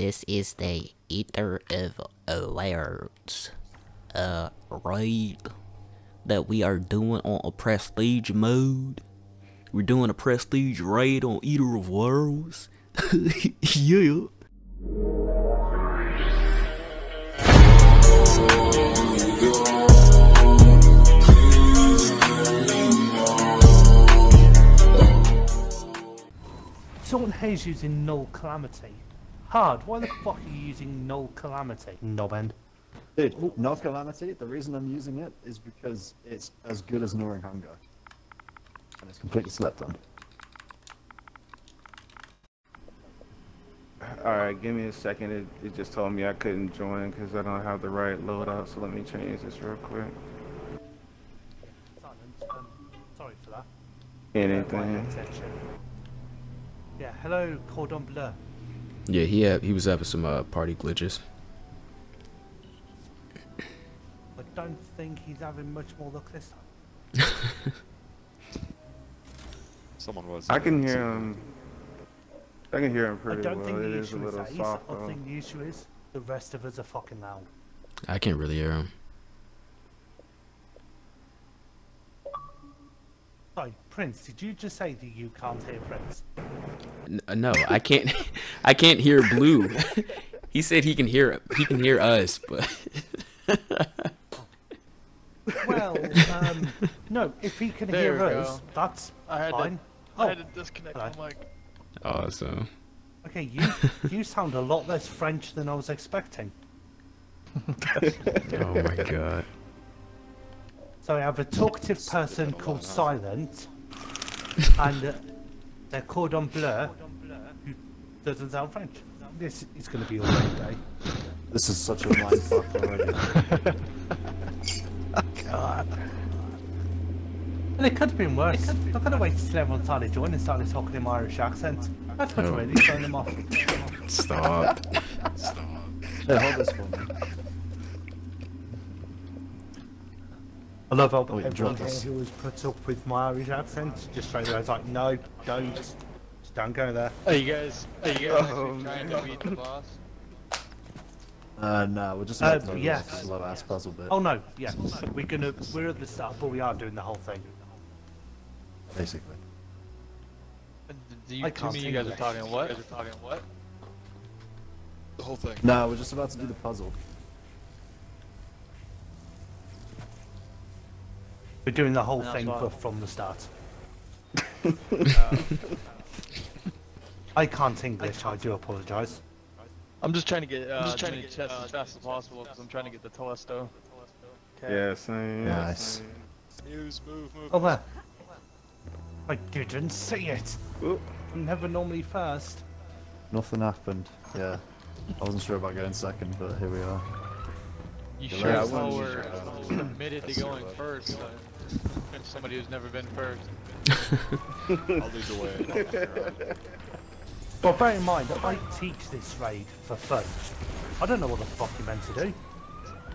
this is the Eater of Worlds uh raid that we are doing on a prestige mode. We're doing a prestige raid on Eater of Worlds. yeah. Someone hates using null calamity. Hard, why the fuck are you using null calamity? Knobend. Dude, no calamity. The reason I'm using it is because it's as good as Gnawing Hunger, and it's completely slept on. Alright, give me a second. It, it just told me I couldn't join because I don't have the right loadout, so let me change this real quick. Silence. Um, sorry for that. Anything. Yeah, hello, Cordon Bleu. Yeah, he had he was having some uh, party glitches. I don't think he's having much more luck this time. Someone was. I can hear him. I can hear him I pretty don't well. think It the is a issue is little that. soft I though. think the issue is the rest of us are fucking loud. I can't really hear him. Sorry, Prince, did you just say that you can't hear Prince? N- uh, no, I can't. I can't hear Blue. he said he can hear he can hear us, but Well, um, no, if he can There hear us, go. that's I had fine. to, Oh, I had to disconnect hello. my mic. oh, so okay, you you sound a lot less French than I was expecting. oh my god. So I have a talkative person called Silent, and uh, they're Cordon Bleu, who doesn't sound French. This is going to be all day. Eh? This is such a mindfuck already. God. And it could have been worse. I could have waited till everyone started joining and started talking in my Irish accent. I could have Oh. really thrown them off. Stop. Hey, hold this for me. I love how Oh, you everyone dropped here who was put up with my Irish accent just straight away was like, no, don't, just don't go there. Are you guys? Are you guys Oh, actually trying to beat the boss? Uh, no, we're just Uh, about to yes. this slow ass puzzle bit, Oh no, yeah, we're gonna, we're at the start, but we are doing the whole thing. basically. Do you, I can't me, you guys are talking what? You guys are talking what? The whole thing. No, we're just about to do the puzzle. We're doing the whole thing, fine. but from the start. I can't English, I do apologise. I'm just trying to get uh, just trying trying to to get, chests uh, as fast as possible because I'm trying to get the Telesto. Okay. Yeah, same. Nice. same. News, move, move. Oh there. I didn't see it. Oop. I'm never normally first. Nothing happened. Yeah. I wasn't sure about getting second, but here we are. You Yeah, sure I as hell were committed to going first. uh, as somebody who's never been first. I'll lead the way. Well, bear in mind that I teach this raid for fun. I don't know what the fuck you're meant to do.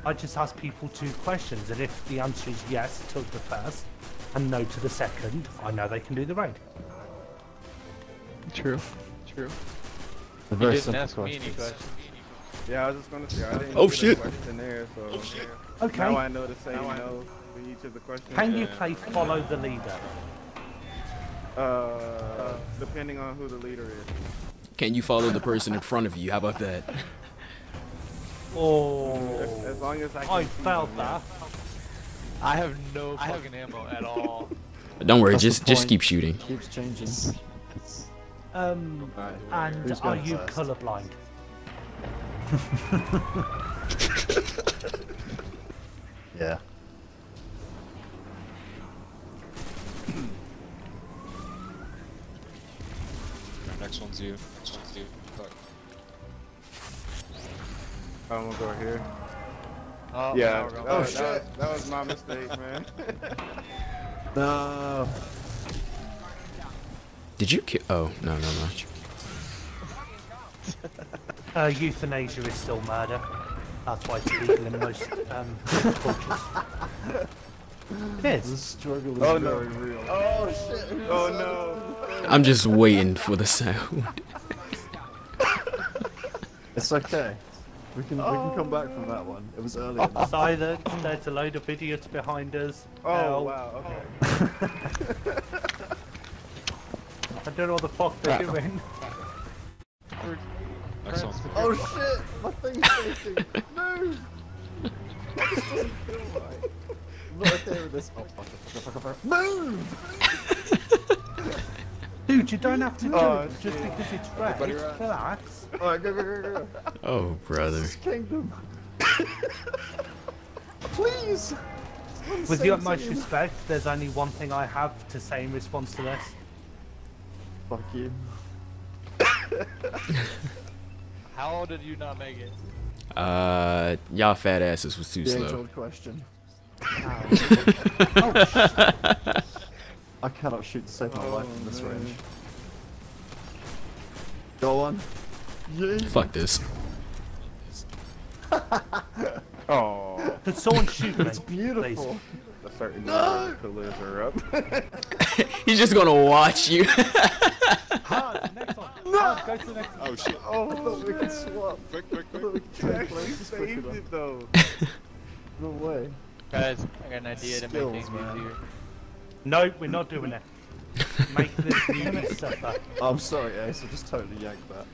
I just ask people two questions, and if the answer is yes to the first and no to the second, I know they can do the raid. True. True. A You very didn't simple ask me any questions. questions. Yeah, I was just gonna say I didn't Oh, shit. a question there, so Okay. now I know to say no to each of the questions. Can you and, play follow the leader? Uh, depending on who the leader is. Can you follow the person in front of you? How about that? As, as Oh, long as I can I felt them, yeah. that. I have no fucking ammo at all. Don't worry, That's just just keep shooting. Keeps changing. Um, and are you first? colourblind? Yeah. Next one's you. Next one's you. Fuck. I'm gonna go here. Oh, Yeah. we're going that, that, was, my mistake, man. No. Did you kill? Oh no no no. Uh, euthanasia is still murder. That's why it's illegal in most um, cultures. It The struggle is Oh, no. very real. oh shit! Oh no! I'm just waiting for the sound. It's okay. We can we can come back from that one. It was early enough. Silence, there's a load of idiots behind us. Oh Help. wow. Okay. I don't know what the fuck they're Ah. doing. Next. Oh shit! My thing's shaking. Move! This doesn't feel right. I'm not okay with this. Oh fuck it. Move! Dude, you don't have to do Oh, it just shit. because it's red. Everybody right? Relax. Alright, go, go, go, go. Oh, brother. This kingdom. Please! With the utmost respect, there's only one thing I have to say in response to this. Fuck you. How did you not make it? Uh, y'all fat asses was too The slow. age-old question. Oh, shit. I cannot shoot to save my life from this oh, man. range. Go on. Yeah. Fuck this. Oh, Could someone shoot me? It's beautiful. a certain number of pillars are up. He's just gonna watch you. Hard, next one. Hard, go to the next oh, one. Oh shit. Oh, I thought we could swap. Quick, quick, I thought we quick. could trade Actually places quick saved it though. No way. Guys, I got an idea to Skills, make things man. easier. No, we're not doing it. Make this newbie suffer. I'm sorry, Ace. I just totally yanked that.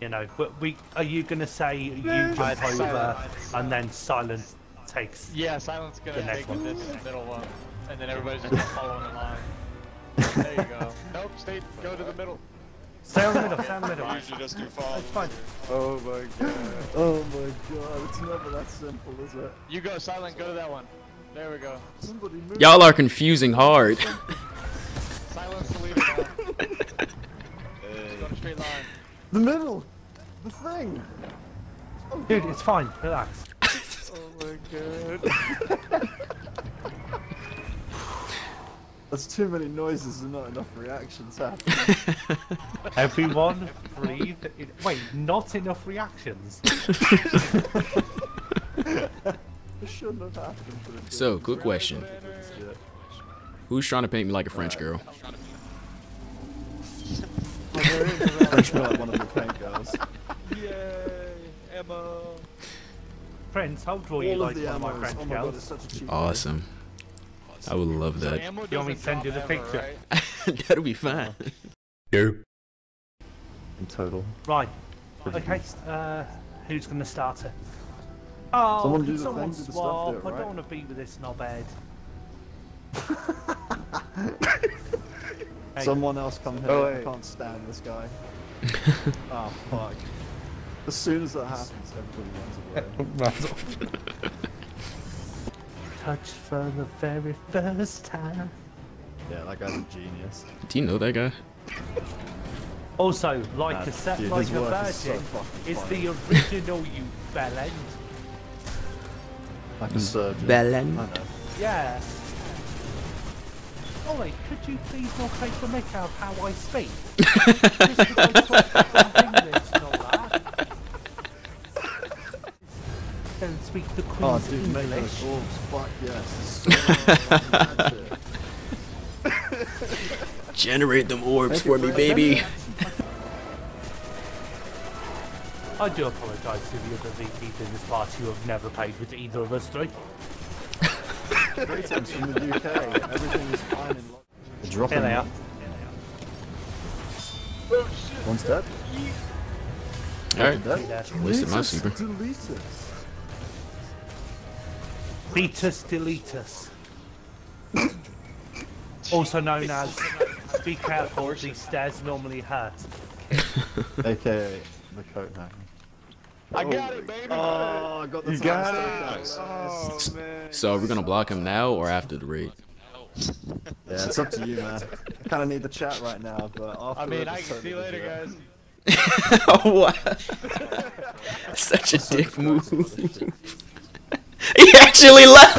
You know, but we are you gonna say you I'd jump over silence. and then silence takes Yeah, Silent's gonna The next take one. this middle one, and then everybody's just gonna follow in line. There you go. Nope, stay, go to the middle. Stay on the middle, stay on the middle. I usually just do follow. It's fine. Oh my god. Oh my god, it's never that simple, is it? You go, Silent, go to that one. There we go. Y'all are confusing hard. Silence the leader now. Just go in a straight line. The middle! The thing! Dude, it's fine, relax. Oh my god. That's too many noises and not enough reactions happening. Everyone breathe. in- Wait, not enough reactions. So, quick question. Who's trying to paint me like a French girl? French girl, like one of the paint girls. Yay, Emma. Friends, I'll draw you All like one of my. French Oh my girls. it's such a cheap Awesome. I would love that. ammo You want me to send you the picture? right? That'll be fine. Yep. in total. Right. Okay, uh, who's gonna start it? Oh, Someone can do the someone thing, do the stuff, swap? do it, I don't want to be with this knobhead. Hey, Someone else come here. Oh, I can't stand this guy. oh fuck. As soon as that happens, everybody runs away. touch for the very first time. yeah, that guy's a genius. Do you know that guy? Also, like a set dude, like a work is so virgin fucking is the original you bellend. Like a surgeon. Belen. I know. Yeah. Ollie, could you please not take the mick out of how I speak? Just because I talk fucking English and all that. Don't speak the Oh, Queen's dude, make English. those orbs. Fuck yes. So much shit. Generate them orbs for me, baby. I do apologise to the other VPs in this party who have never played with either of us three. Greetings from the UK. Everything is fine in Lo- They're dropping Here they are. One's dead. Alright. Dead. Wasted my Deletus, super. Deletus. Beatus deletus. also known as be careful, these stairs normally hurt. AKA the coat hanger. I got it, baby. Oh, I got the You time got stuck out. Oh man. So, are we gonna block him now or after the raid? Yeah, it's up to you, man. I kind of need the chat right now, but after I mean, I can see you later, guys. oh, wow. Such a dick move. he actually left.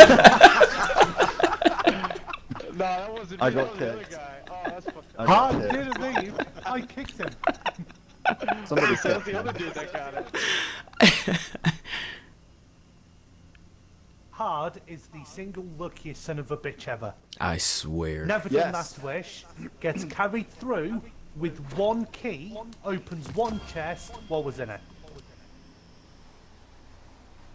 No, that wasn't me. I that got was the other kicked. guy. Oh, that's fucked I up. got Hard didn't leave. I kicked him. Somebody So that's kicked the other dude that got it. Hard is the single luckiest son of a bitch ever. I swear. Never done Yes. last wish. Gets carried through with one key, opens one chest. What was in it?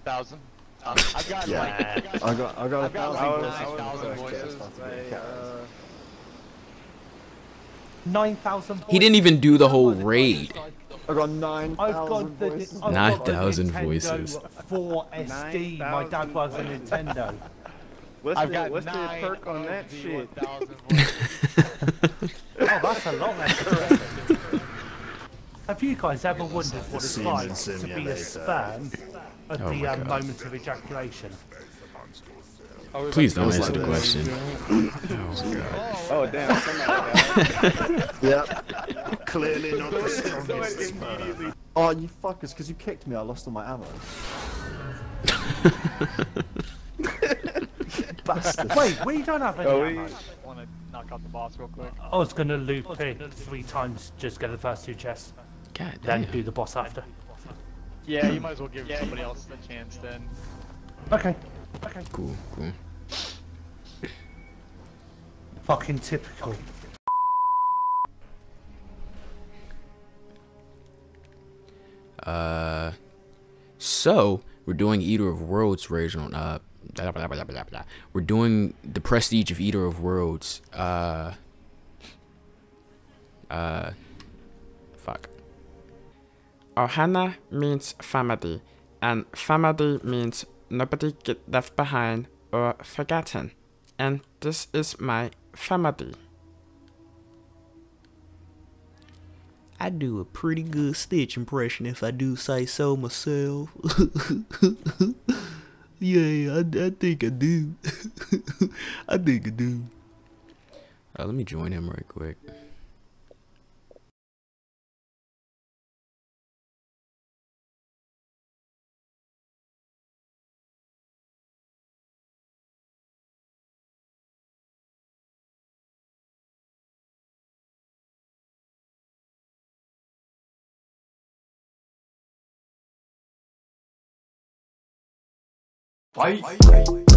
thousand. Um, I've got Yeah. like, I got, I got, I got a I've got thousand like voices. 9,000 Okay, voices. it's not to be Like, counted. 9,000 He didn't even do the whole raid. I got nine I've thousand got the voices. I've Nine got the thousand Nintendo voices. 4SD. My dad was a Nintendo. What's I've the got what's the perk on that the shit? 1,000 voices. Oh, that's a lot less. Have you guys ever wondered what it's like to be a simulator. sperm at Oh the um, moment of ejaculation? Please don't answer the question. Oh damn! Somebody got Yep. Clearly not the strongest. Oh, you fuckers, because you kicked me, I lost all my ammo. Bastard. Wait, we don't have any Oh, ammo. we- Want to knock out the boss real quick? I was gonna loop it three times, just get the first two chests, God then damn. do the boss after. Yeah, you might as well give somebody else the chance then. Okay. Okay. Cool, cool. Fucking typical. Uh, so we're doing Eater of Worlds version on uh. Blah, blah, blah, blah, blah, blah. We're doing the Prestige of Eater of Worlds. Uh. Uh. Fuck. Ohana means family, and family means nobody get left behind or forgotten. And this is my family. I do a pretty good Stitch impression if I do say so myself. yeah, I, I think I do. I think I do. Uh, let me join him right quick. 怀疑